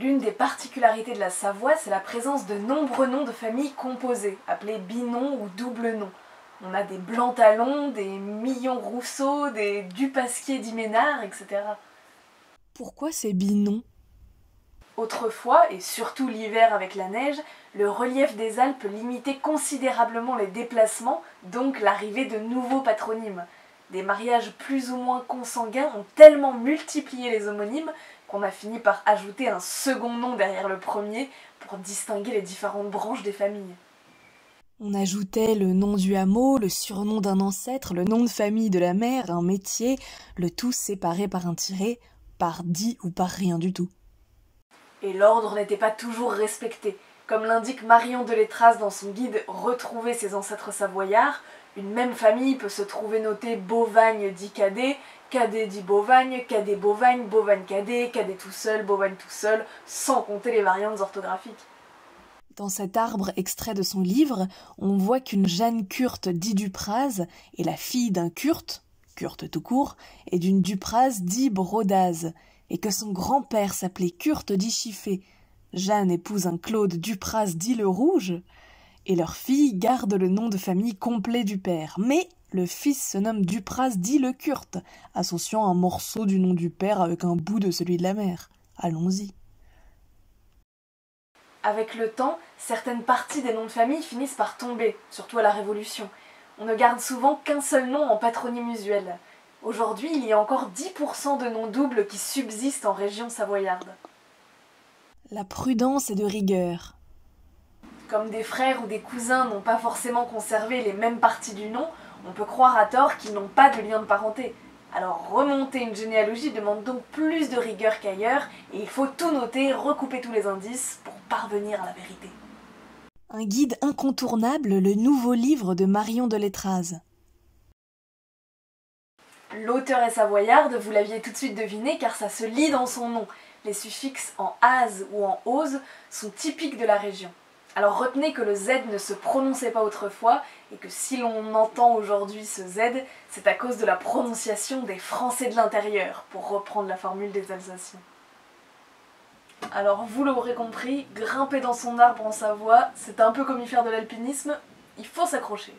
L'une des particularités de la Savoie, c'est la présence de nombreux noms de familles composés, appelés binoms ou double noms. On a des Blanc-Talon, des Millon-Rousseau, des Dupasquier d'Iménard, etc. Pourquoi ces binoms Autrefois, et surtout l'hiver avec la neige, le relief des Alpes limitait considérablement les déplacements, donc l'arrivée de nouveaux patronymes. Des mariages plus ou moins consanguins ont tellement multiplié les homonymes qu'on a fini par ajouter un second nom derrière le premier pour distinguer les différentes branches des familles. On ajoutait le nom du hameau, le surnom d'un ancêtre, le nom de famille de la mère, un métier, le tout séparé par un tiré, par dit ou par rien du tout. Et l'ordre n'était pas toujours respecté. Comme l'indique Marion de Letras dans son guide Retrouver ses ancêtres savoyards, une même famille peut se trouver notée Bovagne dit Cadet, Cadet dit Bovagne, Cadet Bovagne, Bovagne Cadet, Cadet tout seul, Bovagne tout seul, sans compter les variantes orthographiques. Dans cet arbre extrait de son livre, on voit qu'une Jeanne Curte dit Dupraz est la fille d'un Curte, Curte tout court, et d'une Dupraz dit Brodaz, et que son grand-père s'appelait Curte dit Chiffé. Jeanne épouse un Claude Dupraz dit le Rouge, et leur fille garde le nom de famille complet du père. Mais le fils se nomme Dupraz dit le Curte, associant un morceau du nom du père avec un bout de celui de la mère. Allons-y. Avec le temps, certaines parties des noms de famille finissent par tomber, surtout à la Révolution. On ne garde souvent qu'un seul nom en patronyme usuel. Aujourd'hui, il y a encore 10% de noms doubles qui subsistent en région savoyarde. La prudence est de rigueur. Comme des frères ou des cousins n'ont pas forcément conservé les mêmes parties du nom, on peut croire à tort qu'ils n'ont pas de lien de parenté. Alors remonter une généalogie demande donc plus de rigueur qu'ailleurs, et il faut tout noter, recouper tous les indices pour parvenir à la vérité. Un guide incontournable, le nouveau livre de Marion de Letraz. L'auteur est savoyarde, vous l'aviez tout de suite deviné car ça se lit dans son nom. Les suffixes en as ou en ose sont typiques de la région. Alors retenez que le Z ne se prononçait pas autrefois et que si l'on entend aujourd'hui ce Z, c'est à cause de la prononciation des Français de l'intérieur, pour reprendre la formule des Alsaciens. Alors vous l'aurez compris, grimper dans son arbre en Savoie, c'est un peu comme y faire de l'alpinisme, il faut s'accrocher.